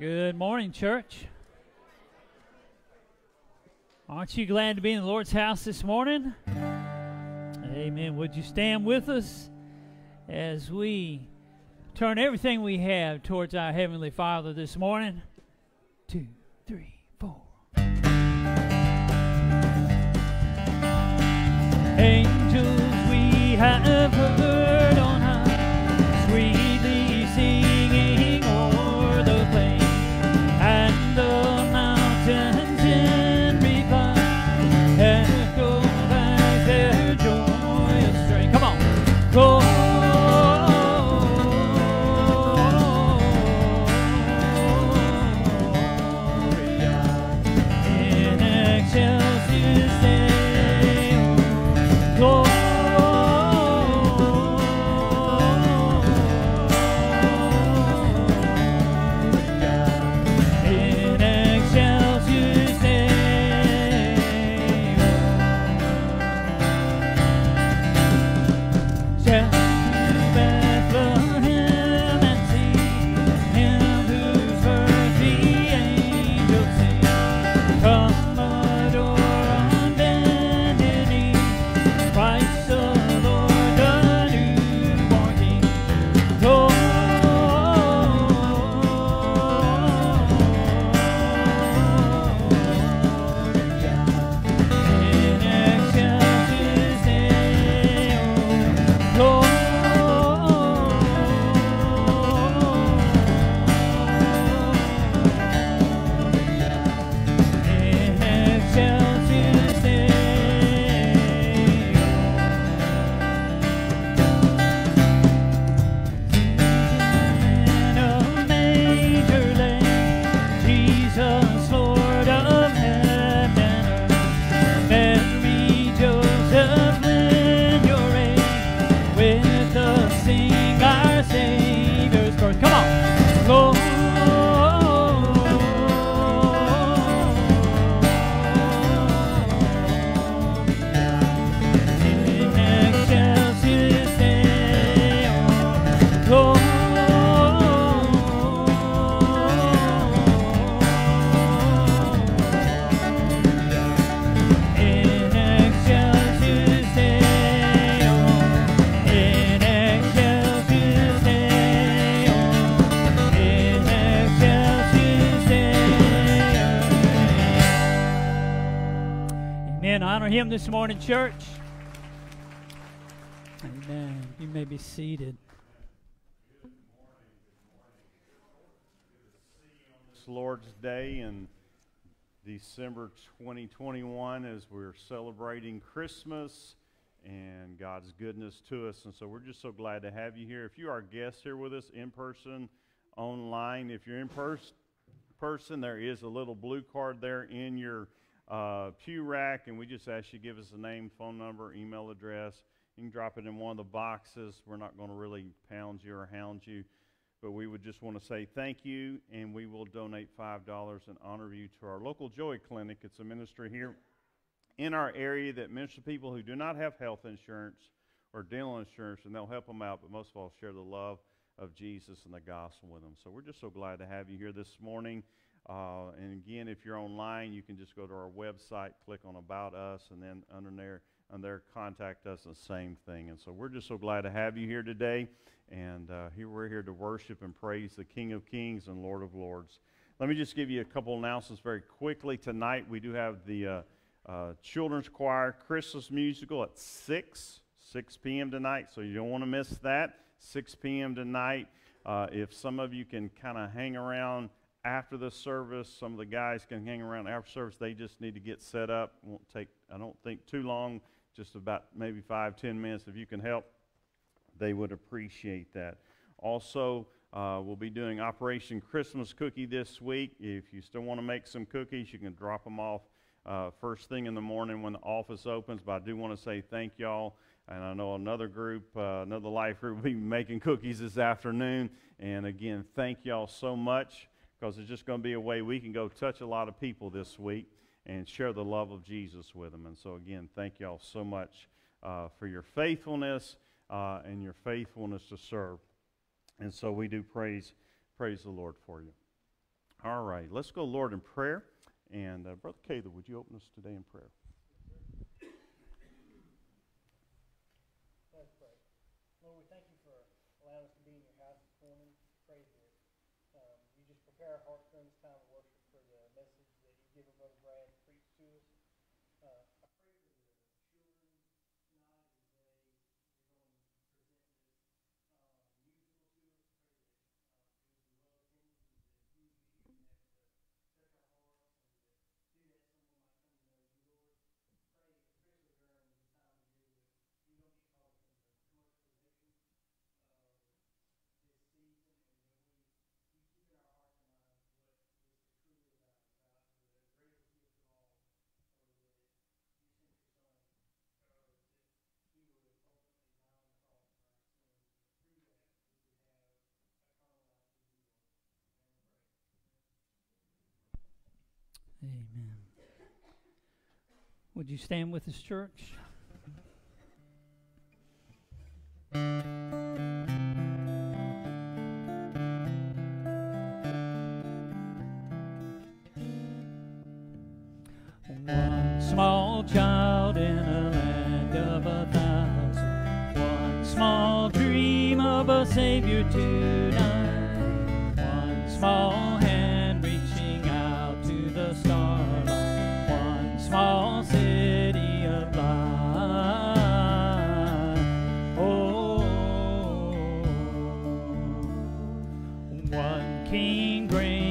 Good morning, church. Aren't you glad to be in the Lord's house this morning? Amen. Would you stand with us as we turn everything we have towards our Heavenly Father this morning? Two, three, four. Angels we have heard this morning, church. Amen. You may be seated. It's Lord's Day in December 2021 as we're celebrating Christmas and God's goodness to us. And so we're just so glad to have you here. If you are a guest here with us in person, online, if you're in pers- person, there is a little blue card there in your uh, pew rack, and we just ask you give us a name, phone number, email address. You can drop it in one of the boxes. We're not going to really pound you or hound you but we would just want to say thank you, and we will donate $5 and honor of you to our local Joy Clinic. It's a ministry here in our area that ministers to people who do not have health insurance or dental insurance, and they'll help them out, but most of all, share the love of Jesus and the gospel with them. So we're just so glad to have you here this morning. Uh, and again, if you're online, you can just go to our website, click on About Us, and then under there, under there, contact us, the same thing. And so we're just so glad to have you here today. And uh, here we're here to worship and praise the King of Kings and Lord of Lords. Let me just give you a couple announcements very quickly. Tonight we do have the uh, uh, children's choir Christmas musical at 6, 6 p.m. tonight, so you don't want to miss that. 6 p.m. tonight. Uh, if some of you can kind of hang around after the service, some of the guys can hang around after service. They just need to get set up. Won't take, I don't think, too long. Just about maybe five, ten minutes. If you can help, they would appreciate that. Also, uh, we'll be doing Operation Christmas Cookie this week. If you still want to make some cookies, you can drop them off uh, first thing in the morning when the office opens. But I do want to say thank y'all. And I know another group, uh, another life group, will be making cookies this afternoon. And again, thank y'all so much because it's just going to be a way we can go touch a lot of people this week and share the love of Jesus with them. And so, again, thank you all so much uh, for your faithfulness uh, and your faithfulness to serve. And so we do praise, praise the Lord for you. All right, let's go, Lord, in prayer. And uh, Brother Cather, would you open us today in prayer? Amen. Would you stand with this church? One small child in a land of a thousand, one small dream of a Savior too. One King green.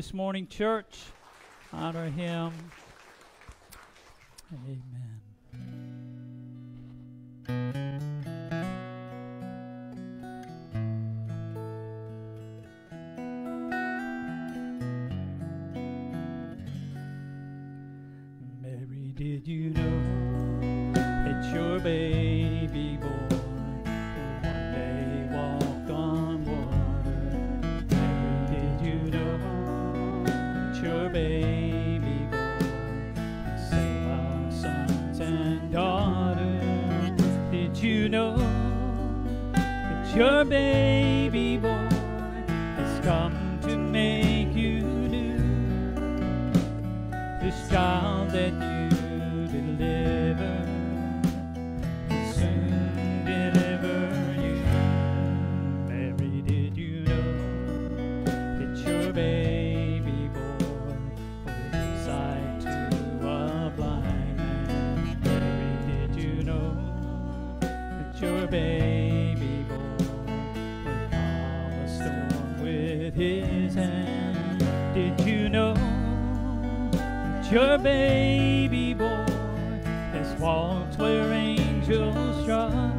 this morning, church. Honor him. Amen. Mary, did you know that your baby boy? Gambem! your baby boy has walked where angels trod.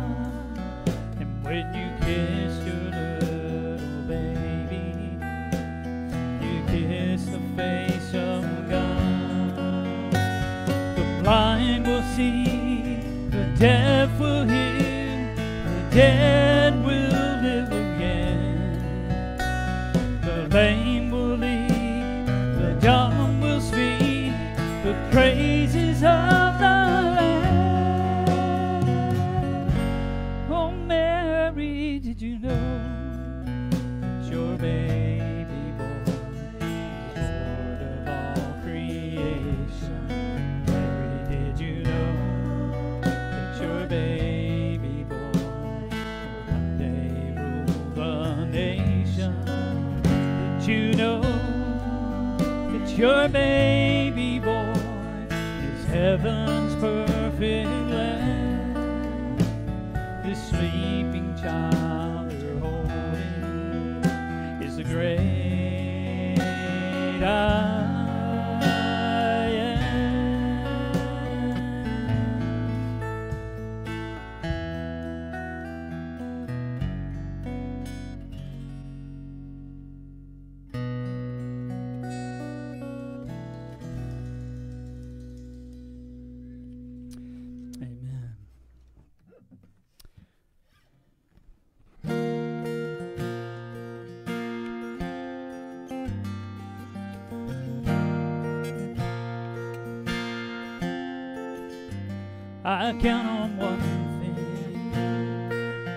I count on one thing.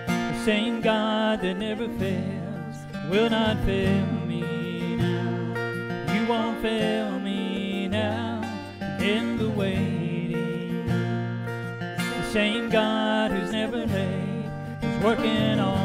The same God that never fails will not fail me now. You won't fail me now in the waiting. The same God who's never late is working on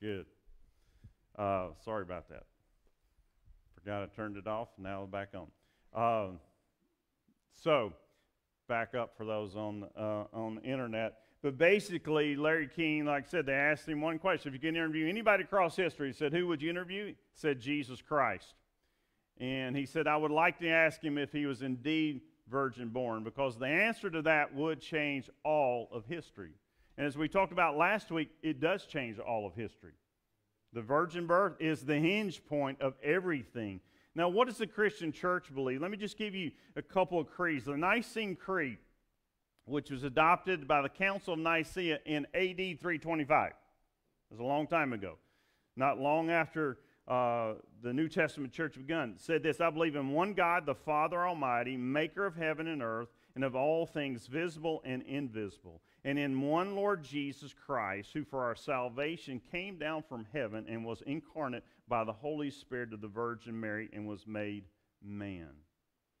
Good. Uh, sorry about that. Forgot I turned it off. Now back on. Uh, so, back up for those on uh, on the internet. But basically, Larry King, like I said, they asked him one question: If you can interview anybody across history, he said, "Who would you interview?" He said, "Jesus Christ." And he said, "I would like to ask him if he was indeed virgin born, because the answer to that would change all of history." And as we talked about last week, it does change all of history. The virgin birth is the hinge point of everything. Now, what does the Christian church believe? Let me just give you a couple of creeds. The Nicene Creed, which was adopted by the Council of Nicaea in AD 325, it was a long time ago. Not long after uh, the New Testament church begun, said this I believe in one God, the Father Almighty, maker of heaven and earth, and of all things visible and invisible, and in one Lord Jesus Christ, who for our salvation came down from heaven and was incarnate by the Holy Spirit of the Virgin Mary and was made man.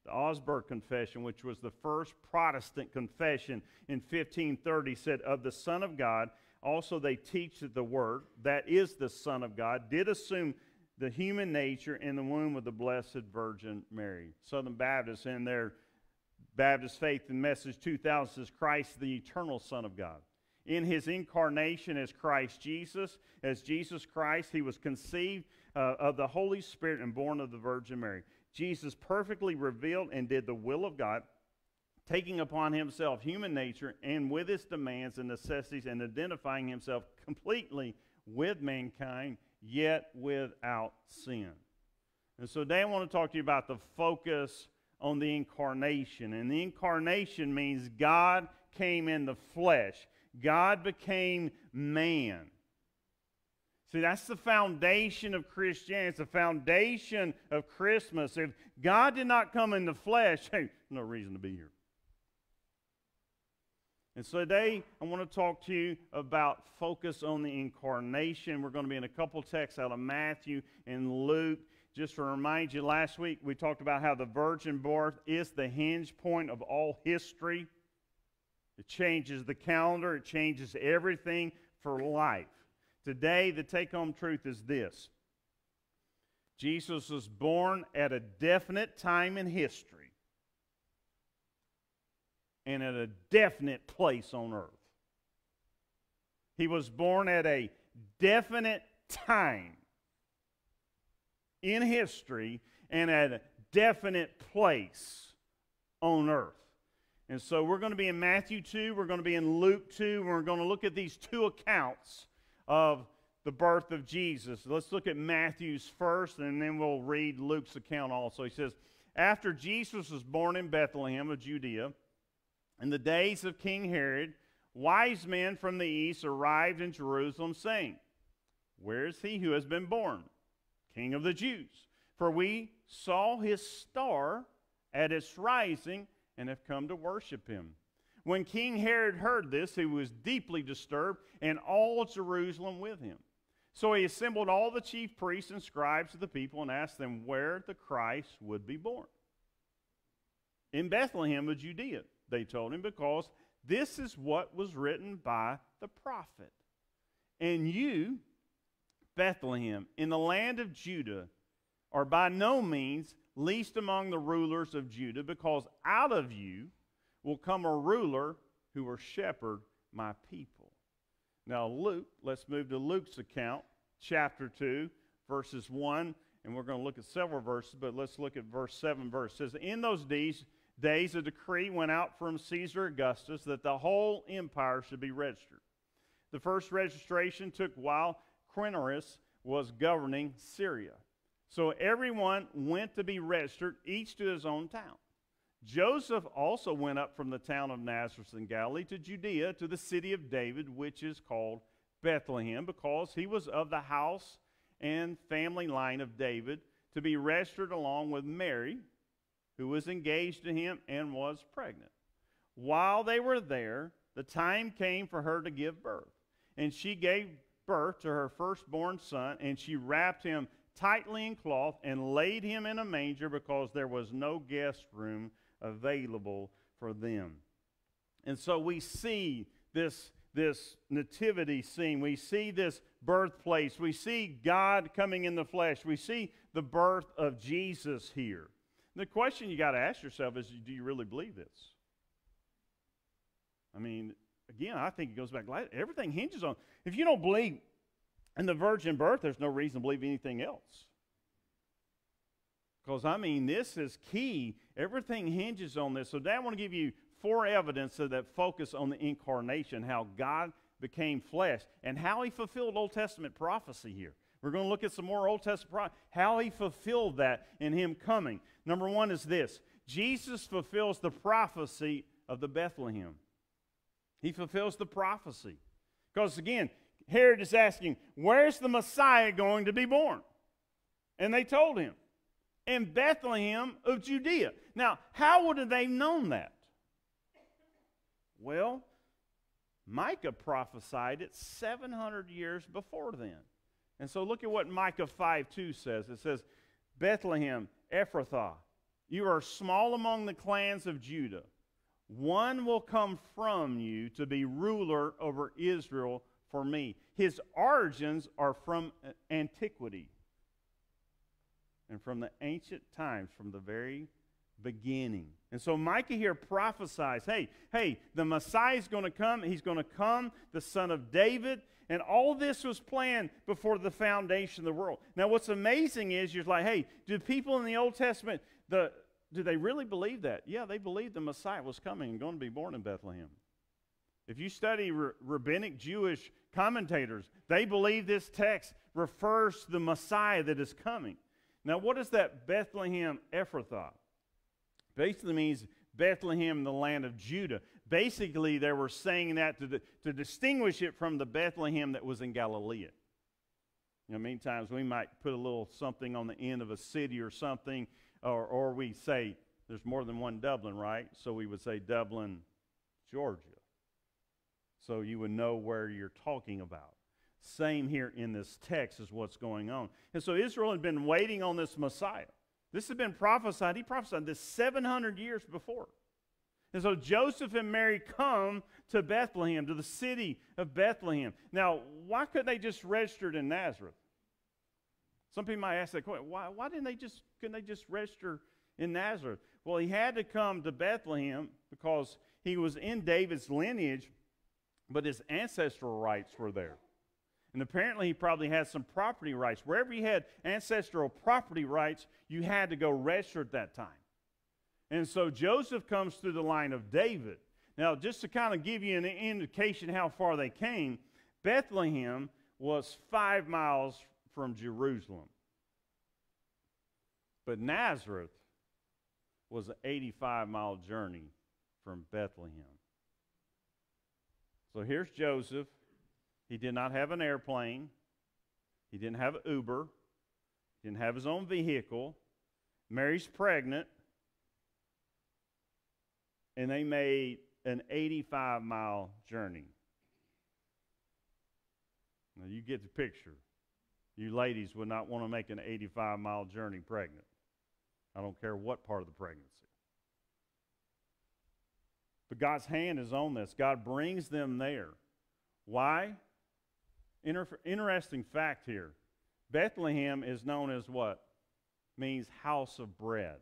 The Augsburg Confession, which was the first Protestant confession in 1530, said, Of the Son of God, also they teach that the Word, that is the Son of God, did assume the human nature in the womb of the Blessed Virgin Mary. Southern Baptists, in their Baptist Faith and Message 2000, says Christ, the eternal Son of God. In his incarnation as Christ Jesus, as Jesus Christ, he was conceived uh, of the Holy Spirit and born of the Virgin Mary. Jesus perfectly revealed and did the will of God, taking upon himself human nature and with its demands and necessities and identifying himself completely with mankind, yet without sin. And so today I want to talk to you about the focus on the incarnation. And the incarnation means God came in the flesh, God became man. See, that's the foundation of Christianity. It's the foundation of Christmas. If God did not come in the flesh, hey, no reason to be here. And so today I want to talk to you about focus on the incarnation. We're going to be in a couple texts out of Matthew and Luke. Just to remind you, last week we talked about how the virgin birth is the hinge point of all history. It changes the calendar, it changes everything for life. Today, the take home truth is this Jesus was born at a definite time in history and at a definite place on earth. He was born at a definite time in history and at a definite place on earth. And so we're going to be in Matthew 2, we're going to be in Luke 2, and we're going to look at these two accounts of the birth of Jesus. Let's look at Matthew's first, and then we'll read Luke's account also. He says, After Jesus was born in Bethlehem of Judea, in the days of King Herod, wise men from the east arrived in Jerusalem, saying, Where is he who has been born? King of the Jews. For we saw his star at its rising and have come to worship him. When King Herod heard this, he was deeply disturbed, and all Jerusalem with him. So he assembled all the chief priests and scribes of the people and asked them where the Christ would be born. In Bethlehem of Judea, they told him, because this is what was written by the prophet. And you, Bethlehem, in the land of Judah, are by no means least among the rulers of Judah, because out of you will come a ruler who will shepherd my people. Now, Luke, let's move to Luke's account, chapter 2, verses 1, and we're going to look at several verses, but let's look at verse 7 verse. It says, In those days, days a decree went out from Caesar Augustus that the whole empire should be registered. The first registration took while Quirinius was governing Syria. So everyone went to be registered, each to his own town. Joseph also went up from the town of Nazareth in Galilee to Judea to the city of David, which is called Bethlehem, because he was of the house and family line of David, to be registered along with Mary, who was engaged to him and was pregnant. While they were there, the time came for her to give birth. And she gave birth to her firstborn son, and she wrapped him tightly in cloth and laid him in a manger because there was no guest room available for them. And so we see this, this nativity scene. We see this birthplace. We see God coming in the flesh. We see the birth of Jesus here. And the question you got to ask yourself is do you really believe this? I mean, again, I think it goes back. Everything hinges on. If you don't believe in the virgin birth, there's no reason to believe anything else. Because, I mean, this is key. Everything hinges on this. So, Dad, I want to give you four evidences that focus on the incarnation, how God became flesh, and how he fulfilled Old Testament prophecy here. We're going to look at some more Old Testament prophecy, how he fulfilled that in him coming. Number one is this Jesus fulfills the prophecy of the Bethlehem. He fulfills the prophecy. Because again, Herod is asking, where's the Messiah going to be born? And they told him, In Bethlehem of Judea. Now, how would have they known that? Well, Micah prophesied it 700 years before then. And so look at what Micah 5 2 says. It says, Bethlehem, Ephrathah, you are small among the clans of Judah. One will come from you to be ruler over Israel for me. His origins are from antiquity and from the ancient times, from the very beginning. And so Micah here prophesies hey, hey, the Messiah is going to come. He's going to come, the son of David. And all this was planned before the foundation of the world. Now, what's amazing is you're like, hey, do people in the Old Testament, the, do they really believe that? Yeah, they believed the Messiah was coming and going to be born in Bethlehem. If you study rabbinic Jewish commentators, they believe this text refers to the Messiah that is coming. Now, what is that Bethlehem Ephrathah? Basically means Bethlehem, the land of Judah. Basically, they were saying that to, to distinguish it from the Bethlehem that was in Galilee. You know, many times we might put a little something on the end of a city or something, or, or we say there's more than one Dublin, right? So we would say Dublin, Georgia. So you would know where you're talking about. Same here in this text is what's going on. And so Israel had been waiting on this Messiah. This had been prophesied. He prophesied this 700 years before. And so Joseph and Mary come to Bethlehem, to the city of Bethlehem. Now, why couldn't they just register in Nazareth? Some people might ask that question. Why, why didn't they just couldn't they just register in Nazareth? Well, he had to come to Bethlehem because he was in David's lineage, but his ancestral rights were there. And apparently, he probably had some property rights. Wherever you had ancestral property rights, you had to go register at that time. And so Joseph comes through the line of David. Now, just to kind of give you an indication how far they came, Bethlehem was five miles from Jerusalem. But Nazareth was an 85 mile journey from Bethlehem. So here's Joseph he did not have an airplane. He didn't have Uber. He didn't have his own vehicle. Mary's pregnant. And they made an 85 mile journey. Now, you get the picture. You ladies would not want to make an 85 mile journey pregnant. I don't care what part of the pregnancy. But God's hand is on this. God brings them there. Why? Inter- interesting fact here Bethlehem is known as what? Means house of bread.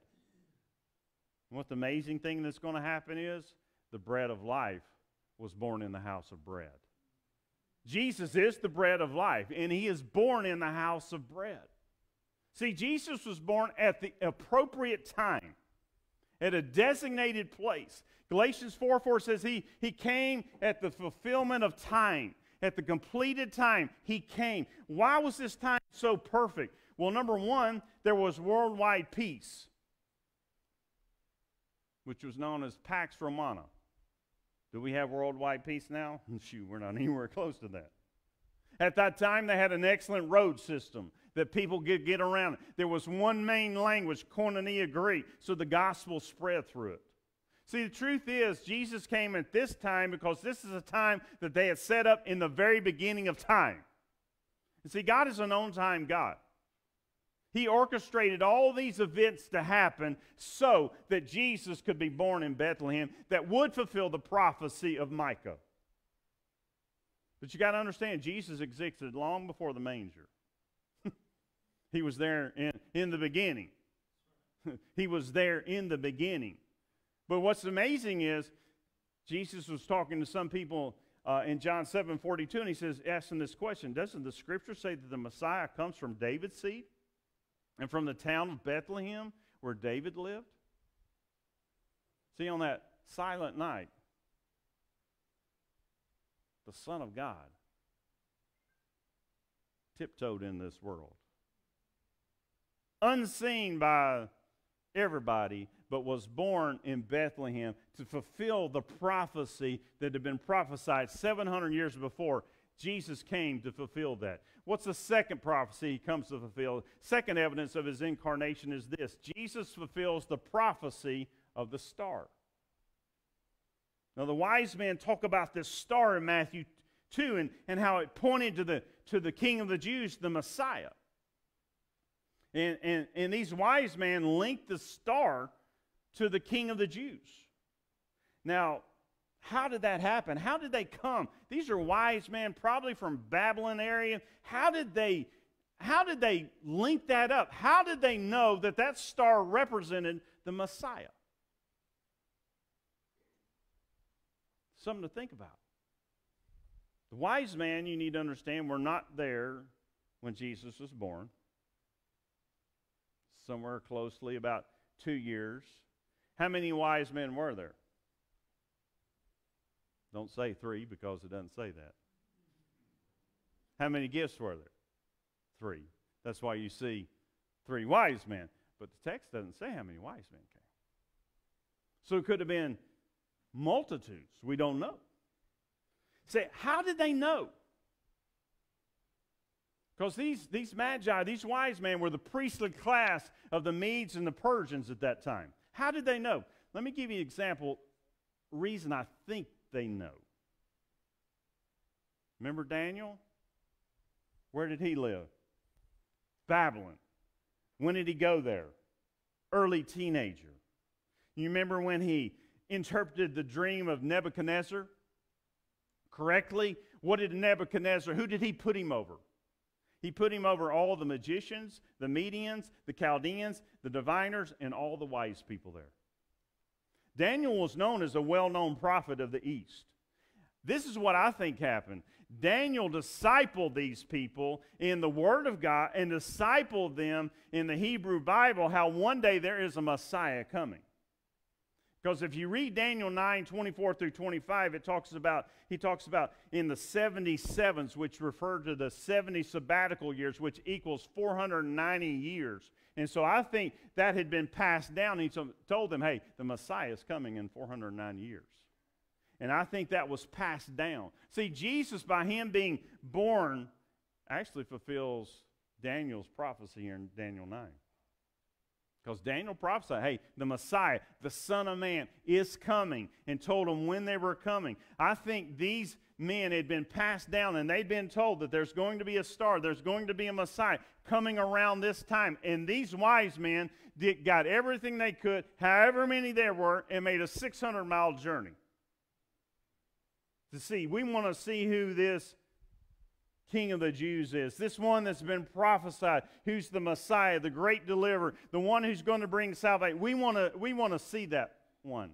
And what the amazing thing that's going to happen is the bread of life was born in the house of bread. Jesus is the bread of life, and he is born in the house of bread. See, Jesus was born at the appropriate time, at a designated place. Galatians 4 4 says he, he came at the fulfillment of time at the completed time, he came. Why was this time so perfect? Well, number one, there was worldwide peace, which was known as Pax Romana. Do we have worldwide peace now? Shoot, we're not anywhere close to that. At that time, they had an excellent road system that people could get around. There was one main language, Koinonia Greek, so the gospel spread through it. See, the truth is, Jesus came at this time because this is a time that they had set up in the very beginning of time. And see, God is an on time God. He orchestrated all these events to happen so that Jesus could be born in Bethlehem that would fulfill the prophecy of Micah. But you got to understand, Jesus existed long before the manger. he was there in, in the beginning. he was there in the beginning. But what's amazing is Jesus was talking to some people uh, in John 7 42, and he says, asking this question Doesn't the scripture say that the Messiah comes from David's seed and from the town of Bethlehem where David lived? See, on that silent night, the Son of God tiptoed in this world. Unseen by everybody, but was born in Bethlehem to fulfill the prophecy that had been prophesied 700 years before. Jesus came to fulfill that. What's the second prophecy he comes to fulfill? Second evidence of his incarnation is this Jesus fulfills the prophecy of the star. Now, the wise men talk about this star in Matthew 2 and, and how it pointed to the, to the king of the Jews, the Messiah. And, and, and these wise men linked the star to the king of the Jews. Now, how did that happen? How did they come? These are wise men, probably from Babylon area. How did they how did they link that up? How did they know that that star represented the Messiah? Something to think about. The wise man, you need to understand, were not there when Jesus was born. Somewhere closely about two years. How many wise men were there? Don't say three because it doesn't say that. How many gifts were there? Three. That's why you see three wise men. But the text doesn't say how many wise men came. So it could have been multitudes. We don't know. Say, how did they know? Because these, these magi, these wise men, were the priestly class of the Medes and the Persians at that time. How did they know? Let me give you an example. Reason I think they know. Remember Daniel? Where did he live? Babylon. When did he go there? Early teenager. You remember when he interpreted the dream of Nebuchadnezzar correctly? What did Nebuchadnezzar, who did he put him over? He put him over all the magicians, the Medians, the Chaldeans, the diviners, and all the wise people there. Daniel was known as a well known prophet of the East. This is what I think happened. Daniel discipled these people in the Word of God and discipled them in the Hebrew Bible how one day there is a Messiah coming. Because if you read Daniel 9, 24 through 25, it talks about, he talks about in the 77s, which refer to the 70 sabbatical years, which equals 490 years. And so I think that had been passed down. And He told them, hey, the Messiah is coming in 409 years. And I think that was passed down. See, Jesus, by him being born, actually fulfills Daniel's prophecy in Daniel 9. Because Daniel prophesied, hey, the Messiah, the Son of Man, is coming, and told them when they were coming. I think these men had been passed down and they'd been told that there's going to be a star, there's going to be a Messiah coming around this time. And these wise men did, got everything they could, however many there were, and made a 600 mile journey to see. We want to see who this King of the Jews is. This one that's been prophesied, who's the Messiah, the great deliverer, the one who's going to bring salvation. We want to we want to see that one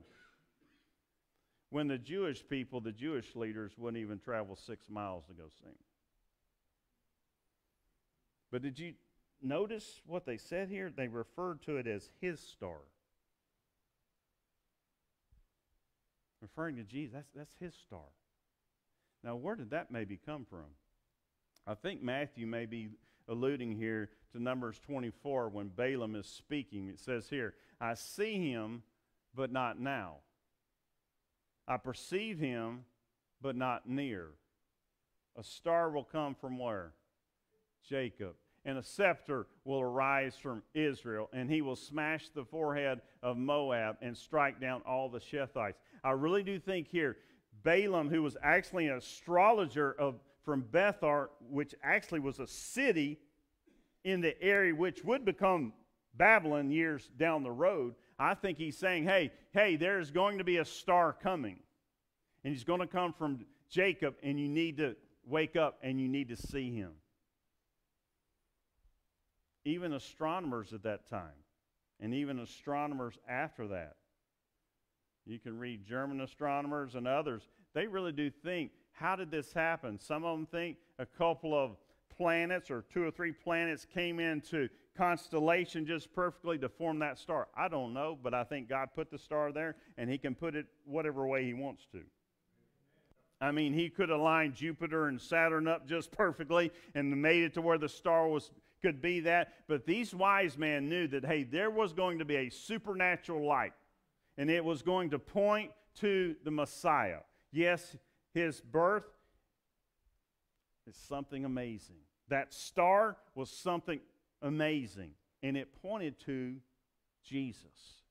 when the Jewish people, the Jewish leaders, wouldn't even travel six miles to go see him. But did you notice what they said here? They referred to it as his star. Referring to Jesus, that's, that's his star. Now, where did that maybe come from? I think Matthew may be alluding here to Numbers 24 when Balaam is speaking. It says here, I see him, but not now. I perceive him, but not near. A star will come from where? Jacob. And a scepter will arise from Israel, and he will smash the forehead of Moab and strike down all the Shethites. I really do think here, Balaam, who was actually an astrologer of, from Pethor, which actually was a city in the area which would become Babylon years down the road, I think he's saying, hey, hey, there's going to be a star coming. And he's going to come from Jacob, and you need to wake up and you need to see him. Even astronomers at that time, and even astronomers after that, you can read German astronomers and others, they really do think, how did this happen? Some of them think a couple of planets or two or three planets came into constellation just perfectly to form that star? I don't know, but I think God put the star there and He can put it whatever way He wants to. I mean, He could align Jupiter and Saturn up just perfectly and made it to where the star was could be that. But these wise men knew that, hey, there was going to be a supernatural light, and it was going to point to the Messiah. Yes, his birth is something amazing. That star was something amazing, and it pointed to Jesus.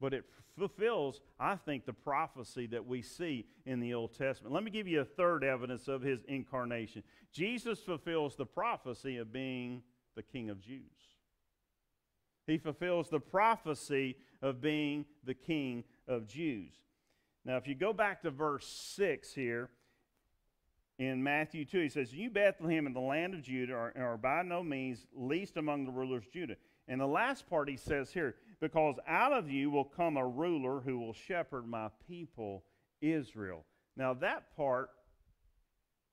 But it fulfills, I think, the prophecy that we see in the Old Testament. Let me give you a third evidence of his incarnation. Jesus fulfills the prophecy of being the King of Jews. He fulfills the prophecy of being the King of Jews. Now, if you go back to verse 6 here in Matthew 2, he says, You, Bethlehem, in the land of Judah, are, are by no means least among the rulers of Judah. And the last part he says here, because out of you will come a ruler who will shepherd my people Israel. Now, that part,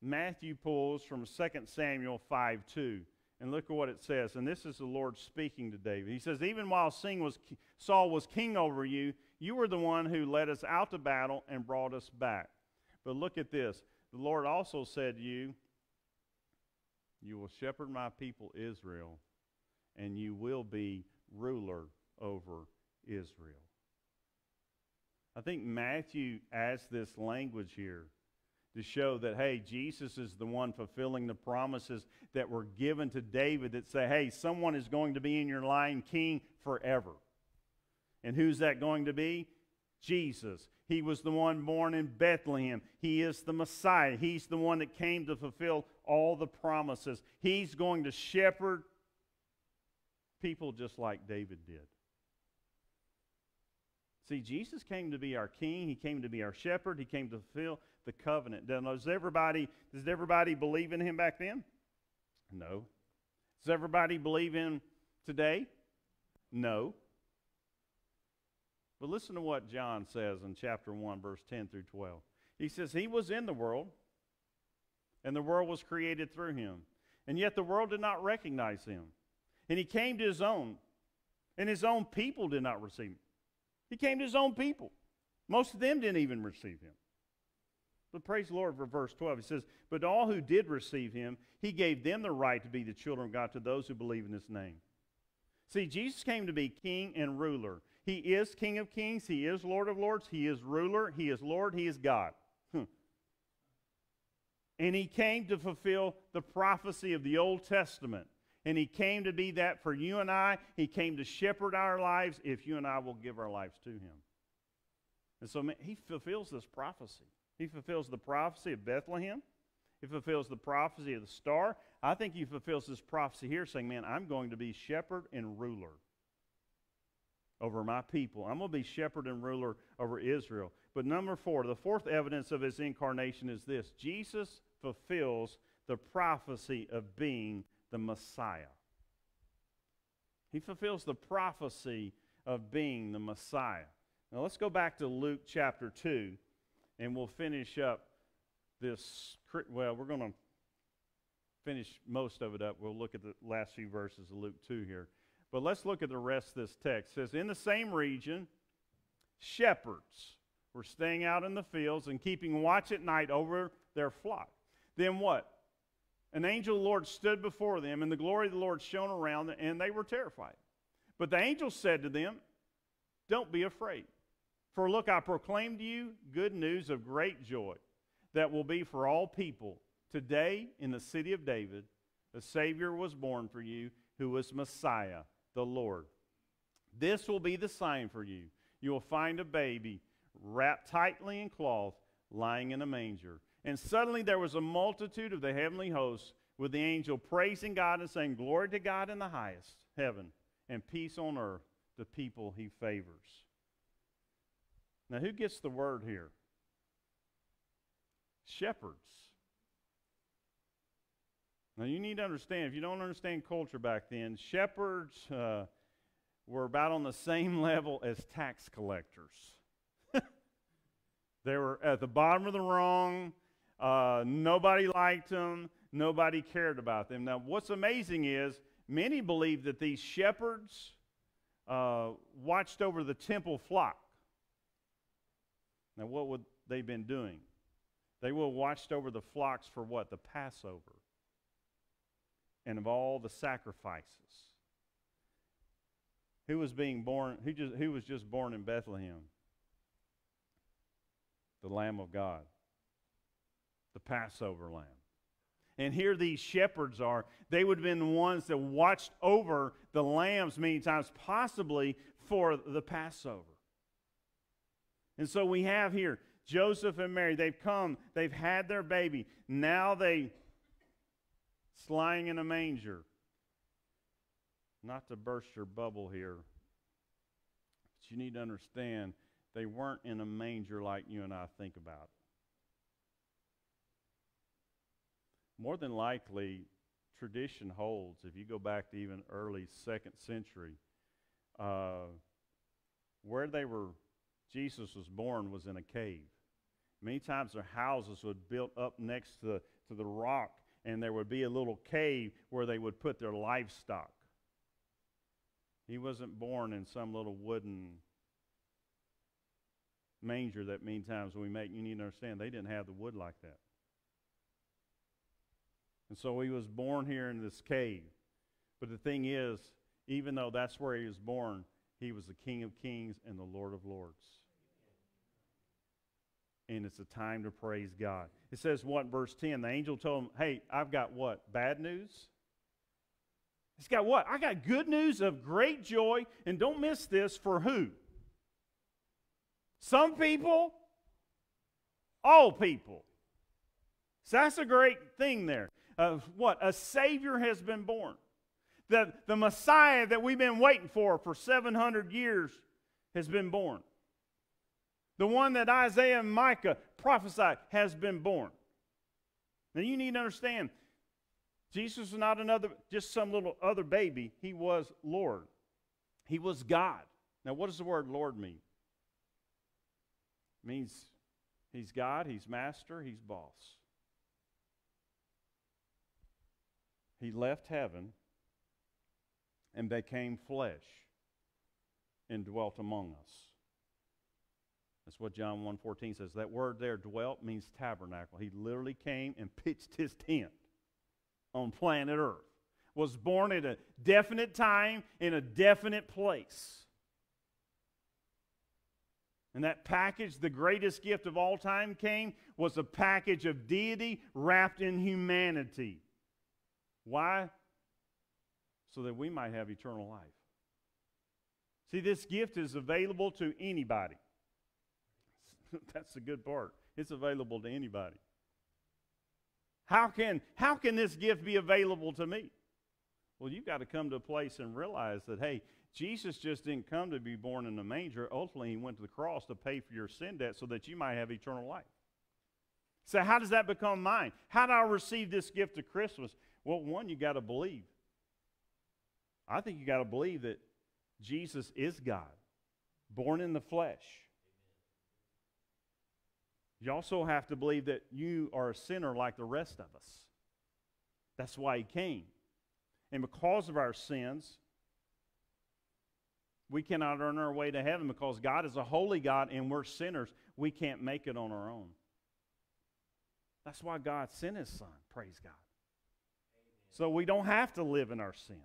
Matthew pulls from 2 Samuel 5 2. And look at what it says. And this is the Lord speaking to David. He says, Even while was, Saul was king over you, you were the one who led us out to battle and brought us back. But look at this. The Lord also said to you, You will shepherd my people Israel, and you will be ruler over Israel. I think Matthew adds this language here to show that, hey, Jesus is the one fulfilling the promises that were given to David that say, hey, someone is going to be in your line king forever. And who's that going to be? Jesus. He was the one born in Bethlehem. He is the Messiah. He's the one that came to fulfill all the promises. He's going to shepherd people just like David did. See, Jesus came to be our king. He came to be our shepherd. He came to fulfill the covenant. Does everybody, does everybody believe in him back then? No. Does everybody believe in today? No. But listen to what John says in chapter 1, verse 10 through 12. He says, He was in the world, and the world was created through him. And yet the world did not recognize him. And he came to his own, and his own people did not receive him. He came to his own people. Most of them didn't even receive him. But praise the Lord for verse 12. He says, But to all who did receive him, he gave them the right to be the children of God to those who believe in his name. See, Jesus came to be king and ruler. He is King of kings. He is Lord of lords. He is ruler. He is Lord. He is God. Hmm. And he came to fulfill the prophecy of the Old Testament. And he came to be that for you and I. He came to shepherd our lives if you and I will give our lives to him. And so he fulfills this prophecy. He fulfills the prophecy of Bethlehem. He fulfills the prophecy of the star. I think he fulfills this prophecy here saying, Man, I'm going to be shepherd and ruler over my people. I'm going to be shepherd and ruler over Israel. But number four, the fourth evidence of his incarnation is this Jesus fulfills the prophecy of being the Messiah. He fulfills the prophecy of being the Messiah. Now let's go back to Luke chapter 2 and we'll finish up this. Well, we're going to finish most of it up. We'll look at the last few verses of Luke 2 here. But let's look at the rest of this text. It says, In the same region, shepherds were staying out in the fields and keeping watch at night over their flock. Then what? an angel of the Lord stood before them, and the glory of the Lord shone around and they were terrified. But the angel said to them, Don't be afraid. For look, I proclaim to you good news of great joy that will be for all people. Today, in the city of David, a Savior was born for you, who was Messiah, the Lord. This will be the sign for you. You will find a baby wrapped tightly in cloth, lying in a manger. And suddenly there was a multitude of the heavenly hosts with the angel praising God and saying, Glory to God in the highest heaven, and peace on earth to people he favors. Now, who gets the word here? Shepherds. Now, you need to understand, if you don't understand culture back then, shepherds uh, were about on the same level as tax collectors. they were at the bottom of the rung. Uh, nobody liked them. Nobody cared about them. Now, what's amazing is many believe that these shepherds uh, watched over the temple flock. Now, what would they have been doing? They would have watched over the flocks for what? The Passover and of all the sacrifices. Who was being born? Who, just, who was just born in Bethlehem? The Lamb of God the Passover lamb. And here these shepherds are. They would have been the ones that watched over the lambs many times, possibly for the Passover. And so we have here Joseph and Mary. They've come, they've had their baby. Now they it's lying in a manger. Not to burst your bubble here, but you need to understand they weren't in a manger like you and I think about. More than likely, tradition holds, if you go back to even early second century, uh, where they were, Jesus was born was in a cave. Many times their houses would built up next to to the rock, and there would be a little cave where they would put their livestock. He wasn't born in some little wooden manger that many times we make. You need to understand they didn't have the wood like that. And so he was born here in this cave. But the thing is, even though that's where he was born, he was the King of Kings and the Lord of Lords. And it's a time to praise God. It says what verse 10? The angel told him, Hey, I've got what? Bad news? He's got what? I got good news of great joy, and don't miss this for who? Some people, all people. So that's a great thing there. Of what? A Savior has been born. The, the Messiah that we've been waiting for for 700 years has been born. The one that Isaiah and Micah prophesied has been born. Now you need to understand, Jesus was not another, just some little other baby. He was Lord. He was God. Now, what does the word Lord mean? It means he's God, he's master, he's boss. He left heaven and became flesh and dwelt among us. That's what John 1.14 says. That word there, dwelt, means tabernacle. He literally came and pitched his tent on planet Earth. Was born at a definite time in a definite place. And that package, the greatest gift of all time, came was a package of deity wrapped in humanity. Why? So that we might have eternal life. See, this gift is available to anybody. That's the good part. It's available to anybody. How can, how can this gift be available to me? Well, you've got to come to a place and realize that, hey, Jesus just didn't come to be born in a manger. Ultimately, he went to the cross to pay for your sin debt so that you might have eternal life. So, how does that become mine? How do I receive this gift of Christmas? Well, one, you got to believe. I think you got to believe that Jesus is God, born in the flesh. You also have to believe that you are a sinner like the rest of us. That's why he came. And because of our sins, we cannot earn our way to heaven because God is a holy God and we're sinners. We can't make it on our own. That's why God sent his son. Praise God. Amen. So we don't have to live in our sins.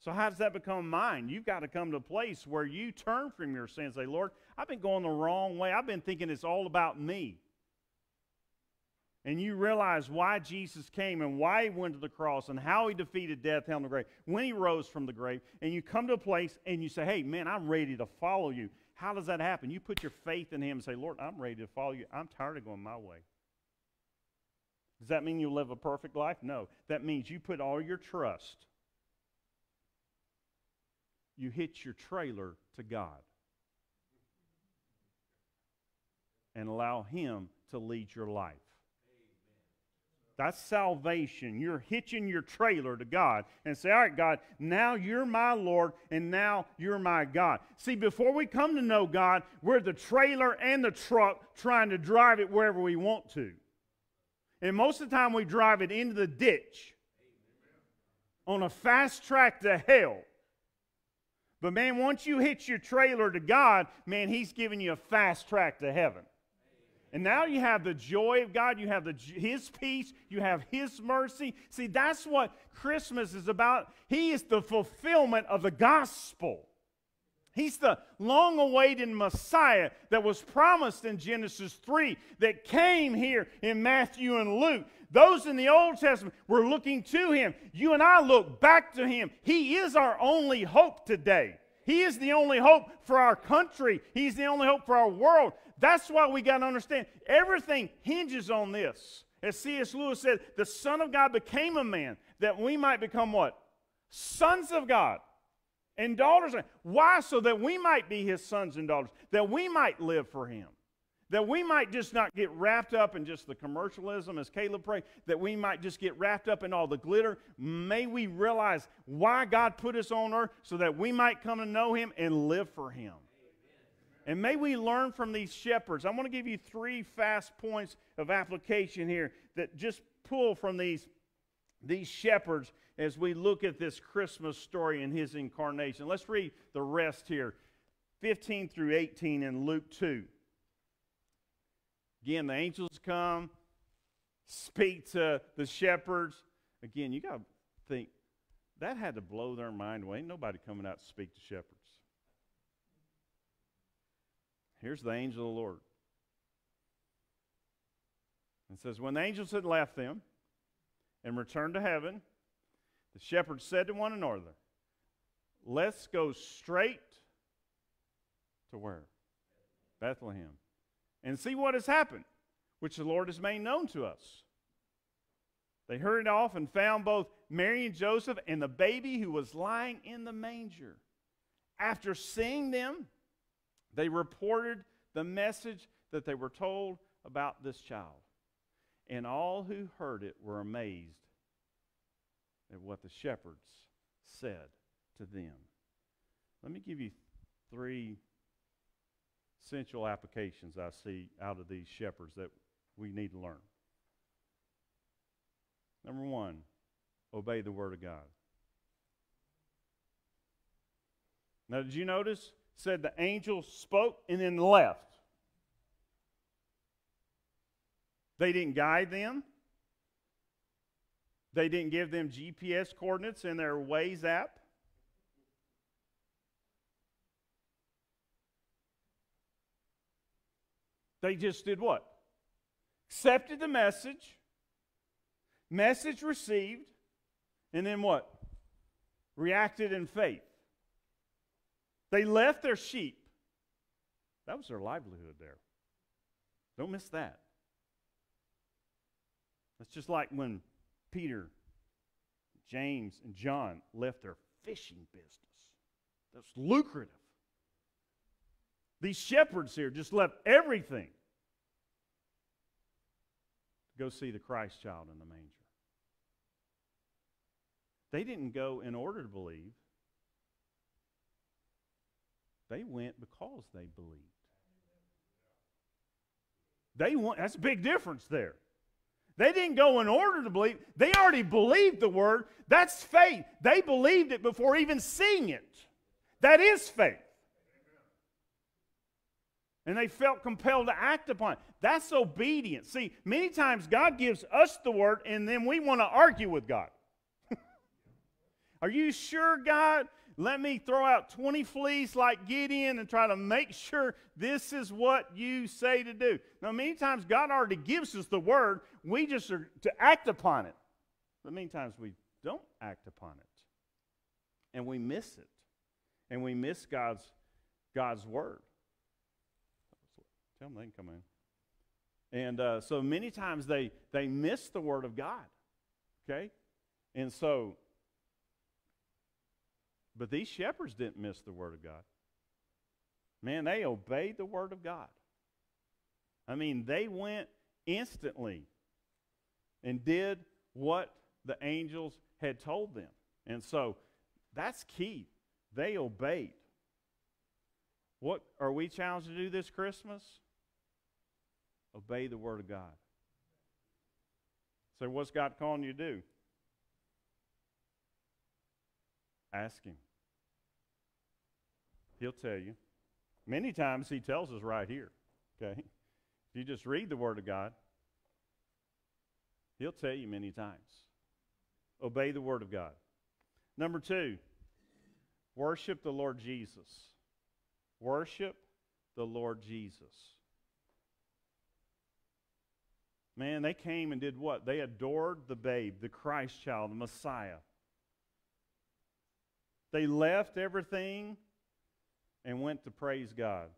So, how does that become mine? You've got to come to a place where you turn from your sins and say, Lord, I've been going the wrong way. I've been thinking it's all about me. And you realize why Jesus came and why he went to the cross and how he defeated death, hell, and the grave, when he rose from the grave. And you come to a place and you say, Hey, man, I'm ready to follow you. How does that happen? You put your faith in him and say, Lord, I'm ready to follow you. I'm tired of going my way. Does that mean you live a perfect life? No. That means you put all your trust you hitch your trailer to God and allow Him to lead your life. That's salvation. You're hitching your trailer to God and say, All right, God, now you're my Lord and now you're my God. See, before we come to know God, we're the trailer and the truck trying to drive it wherever we want to. And most of the time, we drive it into the ditch on a fast track to hell but man, once you hitch your trailer to God, man, He's giving you a fast track to heaven. And now you have the joy of God, you have the, His peace, you have His mercy. See, that's what Christmas is about. He is the fulfillment of the gospel. He's the long awaited Messiah that was promised in Genesis 3 that came here in Matthew and Luke. Those in the Old Testament were looking to him. You and I look back to him. He is our only hope today. He is the only hope for our country. He's the only hope for our world. That's why we got to understand everything hinges on this. As C.S. Lewis said, the Son of God became a man that we might become what? Sons of God and daughters. Why? So that we might be his sons and daughters, that we might live for him. That we might just not get wrapped up in just the commercialism, as Caleb prayed, that we might just get wrapped up in all the glitter. May we realize why God put us on earth so that we might come to know Him and live for Him. And may we learn from these shepherds. I want to give you three fast points of application here that just pull from these, these shepherds as we look at this Christmas story and his incarnation. Let's read the rest here 15 through 18 in Luke 2. Again, the angels come, speak to the shepherds. Again, you got to think that had to blow their mind away. Ain't nobody coming out to speak to shepherds. Here's the angel of the Lord. It says, When the angels had left them and returned to heaven, the shepherds said to one another, Let's go straight to where? Bethlehem. And see what has happened, which the Lord has made known to us. They hurried off and found both Mary and Joseph and the baby who was lying in the manger. After seeing them, they reported the message that they were told about this child. And all who heard it were amazed at what the shepherds said to them. Let me give you three essential applications I see out of these shepherds that we need to learn. Number one, obey the Word of God. Now, did you notice? Said the angel spoke and then left. They didn't guide them. They didn't give them GPS coordinates in their Waze app. They just did what? Accepted the message, message received, and then what? Reacted in faith. They left their sheep. That was their livelihood there. Don't miss that. That's just like when Peter, James, and John left their fishing business. That's lucrative. These shepherds here just left everything to go see the Christ child in the manger. They didn't go in order to believe. They went because they believed. They want that's a big difference there. They didn't go in order to believe. They already believed the word. That's faith. They believed it before even seeing it. That is faith and they felt compelled to act upon it. That's obedience. See, many times God gives us the word and then we want to argue with God. Are you sure, God? Let me throw out 20 fleas like Gideon and try to make sure this is what you say to do. Now, many times God already gives us the word. We just are to act upon it. But many times we don't act upon it. And we miss it. And we miss God's, God's word. Tell them they can come in. And uh, so many times they, they miss the Word of God. Okay? And so, but these shepherds didn't miss the Word of God. Man, they obeyed the Word of God. I mean, they went instantly and did what the angels had told them. And so that's key. They obeyed. What are we challenged to do this Christmas? Obey the Word of God. So, what's God calling you to do? Ask Him. He'll tell you. Many times He tells us right here. Okay? If you just read the Word of God, He'll tell you many times. Obey the Word of God. Number two, worship the Lord Jesus. Worship the Lord Jesus. Man, they came and did what? They adored the babe, the Christ child, the Messiah. They left everything and went to praise God.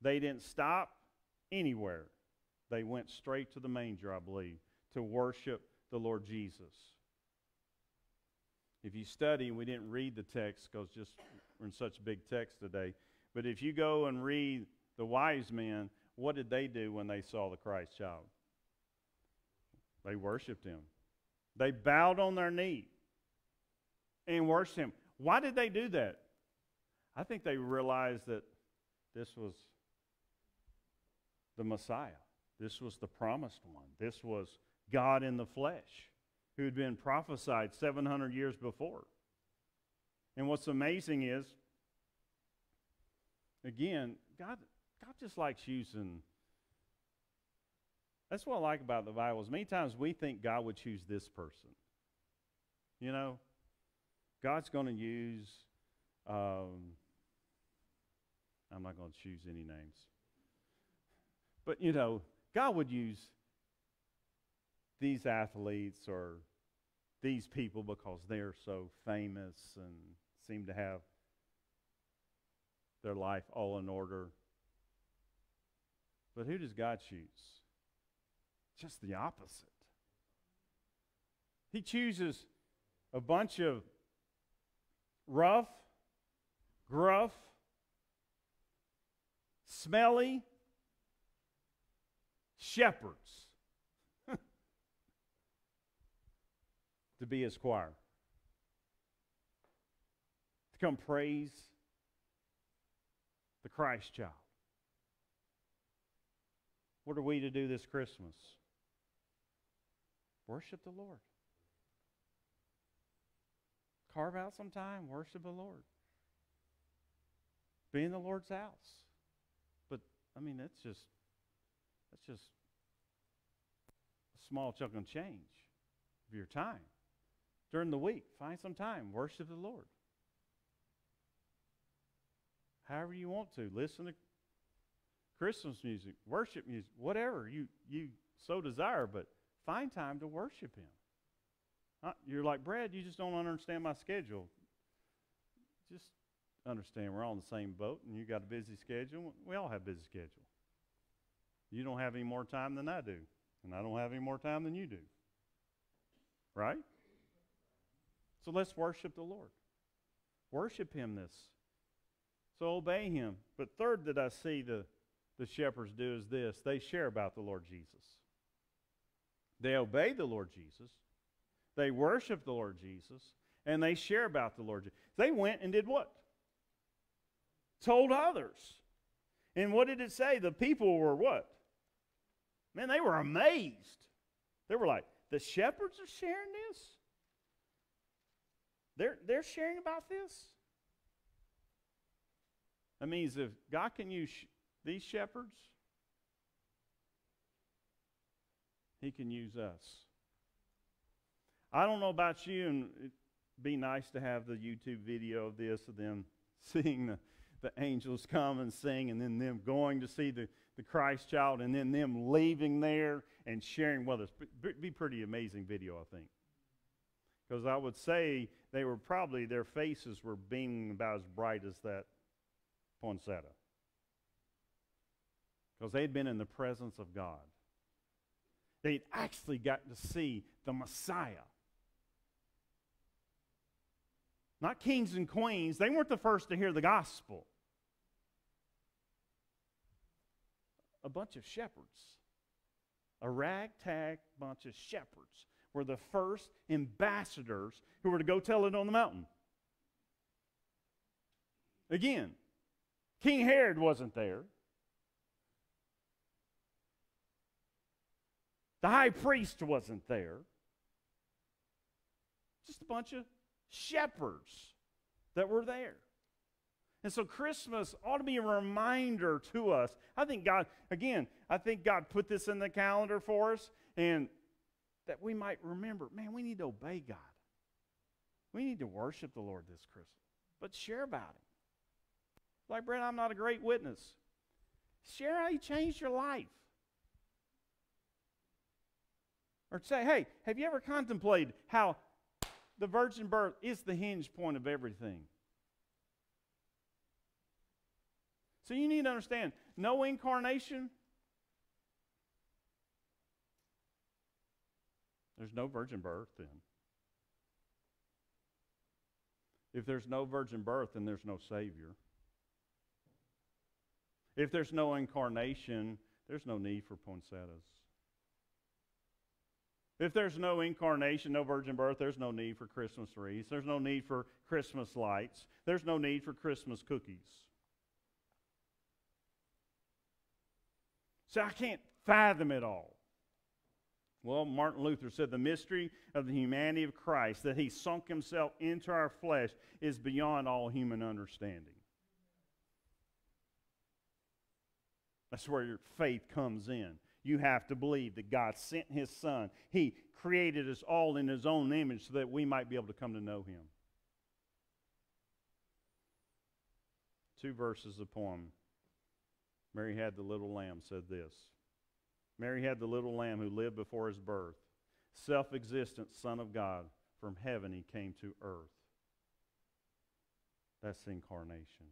They didn't stop anywhere. They went straight to the manger, I believe, to worship the Lord Jesus. If you study, we didn't read the text because just we're in such big text today. But if you go and read the wise men, what did they do when they saw the Christ child? They worshiped him. They bowed on their knee and worshiped him. Why did they do that? I think they realized that this was the Messiah. This was the promised one. This was God in the flesh who had been prophesied 700 years before. And what's amazing is, again, God, God just likes using. That's what I like about the Bible. Is many times we think God would choose this person. You know, God's going to use. Um, I'm not going to choose any names. But, you know, God would use these athletes or these people because they're so famous and seem to have their life all in order. But who does God choose? Just the opposite. He chooses a bunch of rough, gruff, smelly shepherds to be his choir, to come praise the Christ child. What are we to do this Christmas? Worship the Lord. Carve out some time, worship the Lord. Be in the Lord's house. But, I mean, that's just that's just a small chunk of change of your time. During the week, find some time, worship the Lord. However you want to. Listen to Christmas music, worship music, whatever you, you so desire, but find time to worship Him. Uh, you're like, Brad, you just don't understand my schedule. Just understand we're all in the same boat and you got a busy schedule. We all have busy schedule. You don't have any more time than I do, and I don't have any more time than you do. Right? So let's worship the Lord. Worship Him this. So obey Him. But third, that I see the, the shepherds do is this they share about the Lord Jesus. They obey the Lord Jesus, they worship the Lord Jesus, and they share about the Lord Jesus. They went and did what? Told others. And what did it say? The people were what? Man, they were amazed. They were like, the shepherds are sharing this? They're, they're sharing about this? That means if God can use these shepherds, He can use us. I don't know about you, and it'd be nice to have the YouTube video of this, of them seeing the, the angels come and sing, and then them going to see the, the Christ child, and then them leaving there and sharing with us. Be, be pretty amazing video, I think. Because I would say they were probably, their faces were beaming about as bright as that poinsettia. Because they'd been in the presence of God. They'd actually gotten to see the Messiah. Not kings and queens. They weren't the first to hear the gospel. a bunch of shepherds. A ragtag bunch of shepherds were the first ambassadors who were to go tell it on the mountain. Again, King Herod wasn't there. The high priest wasn't there. Just a bunch of shepherds that were there. And so Christmas ought to be a reminder to us. I think God, again, I think God put this in the calendar for us and that we might remember, man, we need to obey God. We need to worship the Lord this Christmas, but share about Him. Like, Brent, I'm not a great witness. Share how He changed your life. Or say, hey, have you ever contemplated how the virgin birth is the hinge point of everything? So you need to understand no incarnation, there's no virgin birth then. If there's no virgin birth, then there's no Savior. If there's no incarnation, there's no need for poinsettias. If there's no incarnation, no virgin birth, there's no need for Christmas wreaths. There's no need for Christmas lights. There's no need for Christmas cookies. So I can't fathom it all. Well, Martin Luther said the mystery of the humanity of Christ, that he sunk himself into our flesh, is beyond all human understanding. That's where your faith comes in. You have to believe that God sent his son. He created us all in his own image so that we might be able to come to know him. Two verses of poem. Mary had the little lamb said this. Mary had the little lamb who lived before his birth. Self existent Son of God. From heaven he came to earth. That's incarnation.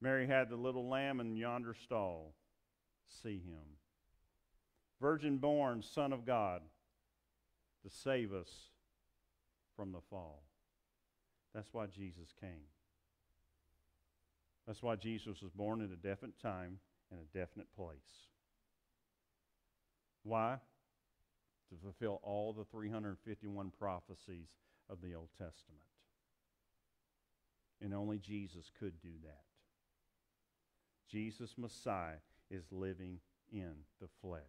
Mary had the little lamb in yonder stall. See him. Virgin born, Son of God, to save us from the fall. That's why Jesus came. That's why Jesus was born at a definite time and a definite place. Why? To fulfill all the 351 prophecies of the Old Testament. And only Jesus could do that. Jesus Messiah is living in the flesh.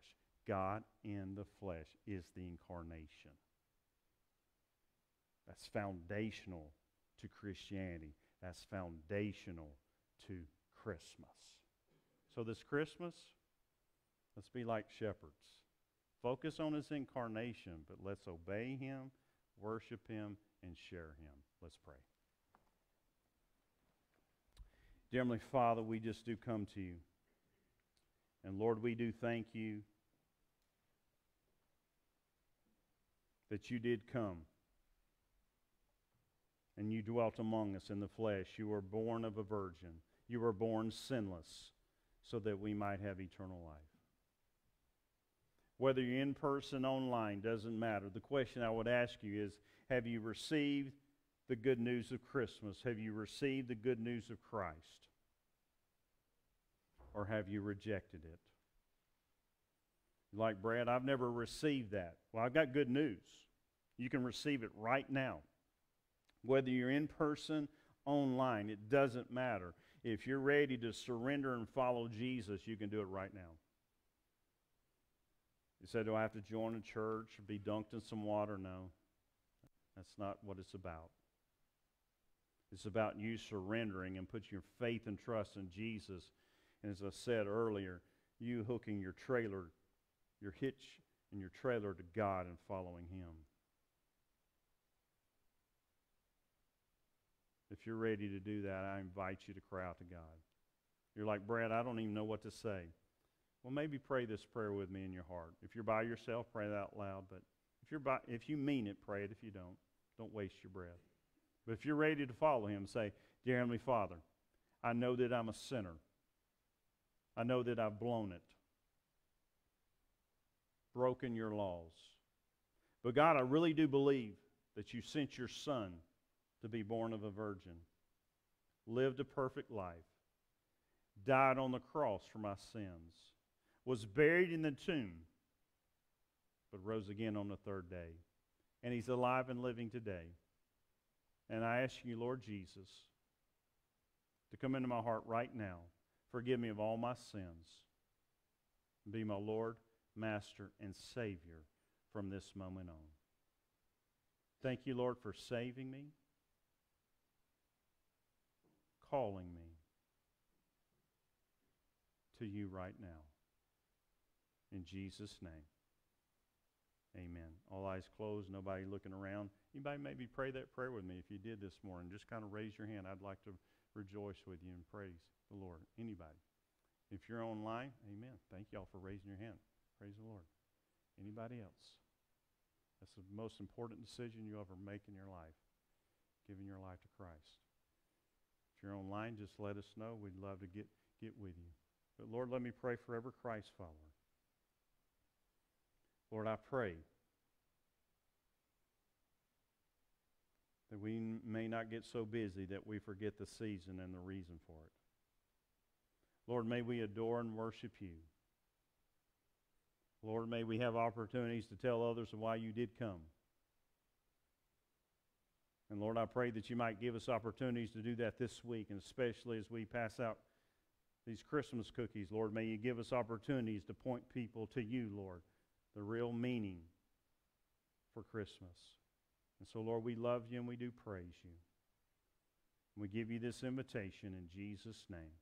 God in the flesh is the incarnation. That's foundational to Christianity. That's foundational to Christmas. So, this Christmas, let's be like shepherds. Focus on his incarnation, but let's obey him, worship him, and share him. Let's pray. Dear Heavenly Father, we just do come to you. And Lord, we do thank you that you did come and you dwelt among us in the flesh. You were born of a virgin. You were born sinless so that we might have eternal life. Whether you're in person, online, doesn't matter. The question I would ask you is Have you received the good news of Christmas? Have you received the good news of Christ? Or have you rejected it? Like, Brad, I've never received that. Well, I've got good news. You can receive it right now. Whether you're in person, online, it doesn't matter. If you're ready to surrender and follow Jesus, you can do it right now. You say, Do I have to join a church be dunked in some water? No. That's not what it's about. It's about you surrendering and put your faith and trust in Jesus. And as I said earlier, you hooking your trailer, your hitch and your trailer to God and following Him. If you're ready to do that, I invite you to cry out to God. You're like, Brad, I don't even know what to say. Well, maybe pray this prayer with me in your heart. If you're by yourself, pray it out loud. But if you're by, if you mean it, pray it. If you don't, don't waste your breath. But if you're ready to follow Him, say, Dear Heavenly Father, I know that I'm a sinner. I know that I've blown it, broken your laws. But God, I really do believe that you sent your Son to be born of a virgin, lived a perfect life, died on the cross for my sins, was buried in the tomb, but rose again on the third day. And he's alive and living today. And I ask you, Lord Jesus, to come into my heart right now. Forgive me of all my sins. Be my Lord, Master, and Savior from this moment on. Thank you, Lord, for saving me calling me to you right now. In Jesus' name. Amen. All eyes closed, nobody looking around. Anybody maybe pray that prayer with me if you did this morning? Just kind of raise your hand. I'd like to rejoice with you and praise the Lord. Anybody? If you're online, amen. Thank y'all for raising your hand. Praise the Lord. Anybody else? That's the most important decision you ever make in your life, giving your life to Christ. If you're online, just let us know. We'd love to get, get with you. But Lord, let me pray for every Christ follower. Lord, I pray that we may not get so busy that we forget the season and the reason for it. Lord, may we adore and worship you. Lord, may we have opportunities to tell others why you did come. And Lord, I pray that you might give us opportunities to do that this week, and especially as we pass out these Christmas cookies, Lord, may you give us opportunities to point people to you, Lord, the real meaning for Christmas. And so, Lord, we love you and we do praise you. We give you this invitation in Jesus' name.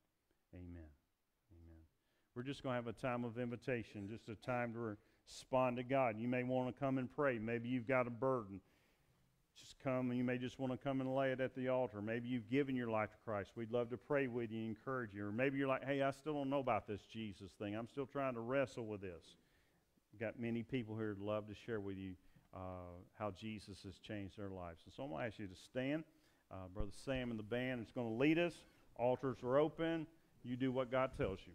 Amen. Amen. We're just going to have a time of invitation, just a time to respond to God. You may want to come and pray. Maybe you've got a burden. Just come and you may just want to come and lay it at the altar. Maybe you've given your life to Christ. We'd love to pray with you, encourage you. Or maybe you're like, hey, I still don't know about this Jesus thing. I'm still trying to wrestle with this. We've got many people here who'd love to share with you uh, how Jesus has changed their lives. And so I'm going to ask you to stand. Uh, Brother Sam and the band is going to lead us. Altars are open. You do what God tells you.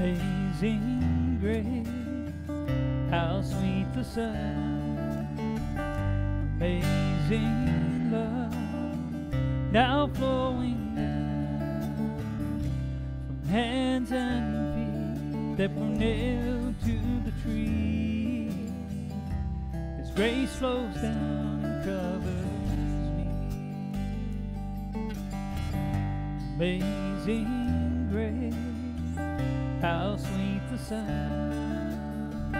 Amazing grace, how sweet the sound. Amazing love, now flowing down from hands and feet that were nailed to the tree. His grace flows down and covers me. Amazing grace how sweet the sound,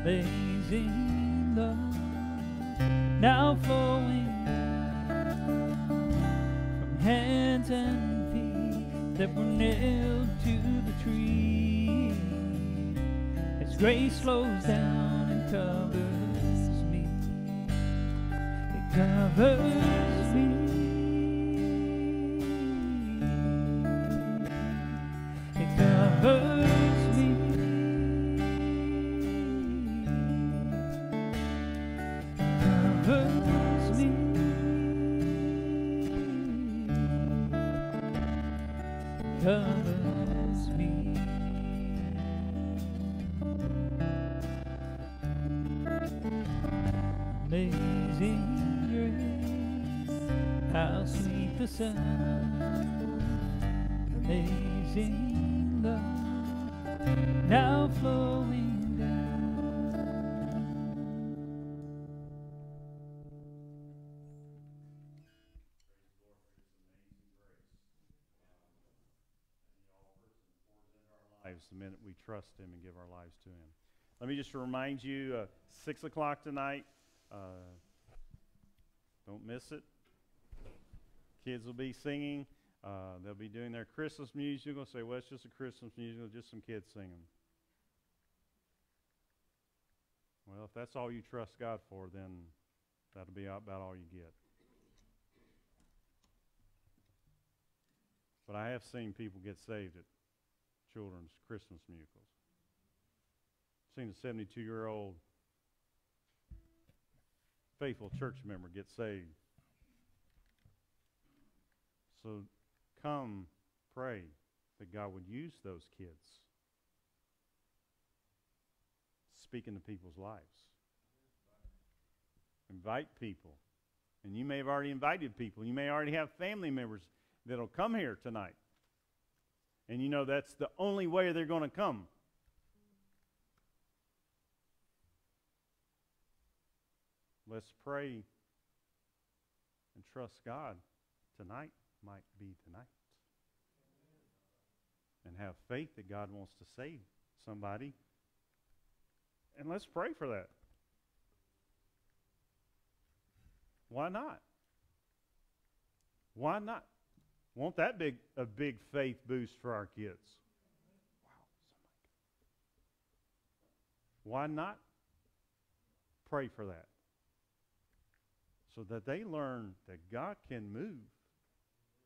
amazing love, now flowing from hands and feet that were nailed to the tree. As grace flows down and covers me, it covers me. Sound amazing love now flowing down. lives the minute we trust Him and give our lives to Him. Let me just remind you, uh, 6 o'clock tonight, uh, don't miss it. Kids will be singing. Uh, they'll be doing their Christmas music. You're say, well, it's just a Christmas musical, just some kids singing. Well, if that's all you trust God for, then that'll be about all you get. But I have seen people get saved at children's Christmas musicals. I've seen a 72 year old faithful church member get saved. So come pray that God would use those kids. Speak into people's lives. Invite people. And you may have already invited people. You may already have family members that'll come here tonight. And you know that's the only way they're going to come. Let's pray and trust God. Tonight might be tonight. And have faith that God wants to save somebody. And let's pray for that. Why not? Why not? Won't that be a big faith boost for our kids? Wow. Why not pray for that? So that they learn that God can move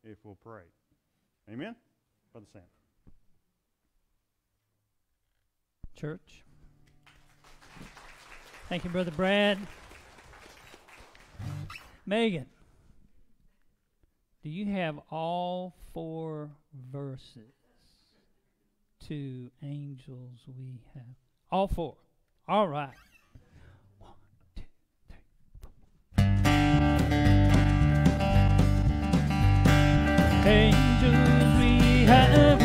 if we'll pray. Amen? Brother Sam. Church. Thank you, Brother Brad. Megan, do you have all four verses to Angels We Have? All four. All right. Angels we have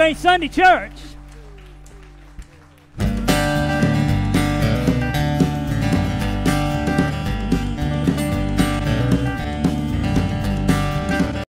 Ain't Sunday Church.